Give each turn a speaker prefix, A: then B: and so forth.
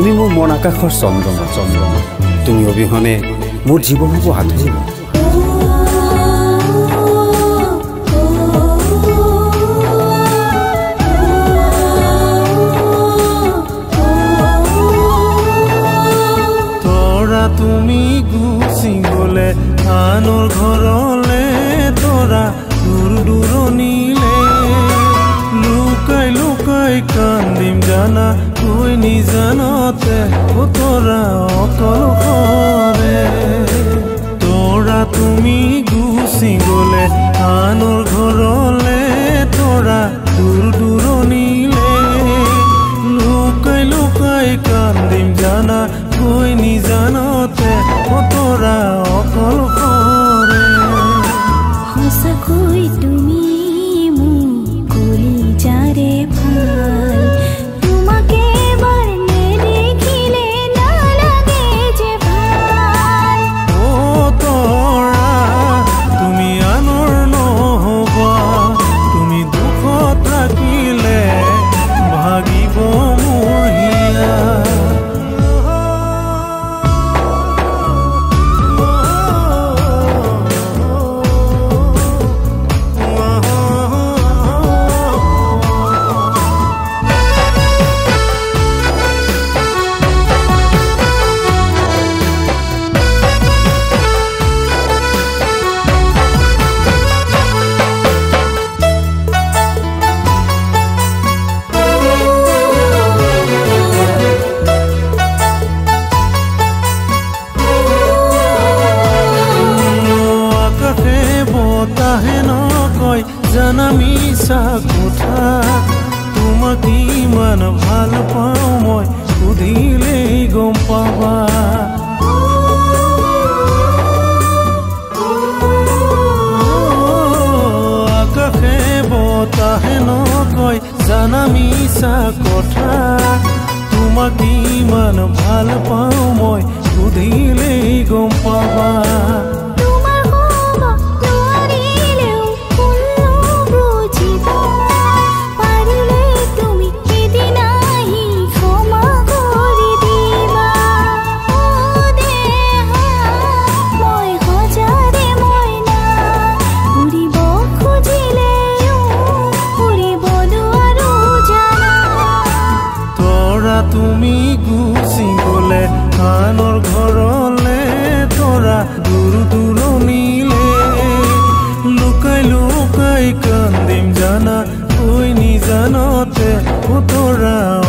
A: তুমি মোৰ মন আকাশৰ চন্দ্ৰমা চন্দ্ৰমা তুমি অবিহনে মোৰ জীৱন হ'ব আধৰুৱা
B: তৰা তুমি গুচি গলে আনৰ ঘৰলে তৰা দূৰ দূৰণিলে। লুকাই লুকাই কান্দিম জানা তুই নিজানতে অ তৰা অকল কৰে তৰা তুমি গুচি গলে আনৰ ঘৰলে তৰা দূৰ জানা মিছা কথা তোমাক ইমান ভাল পাওঁ মই সুধিলেই গম পাবা আকাশে বতাহে নকয় জানা মিছা কথা তোমাক ইমান ভাল পাওঁ মই সুধিলেই গম পাবা জানা তুই নিজানতে উতরা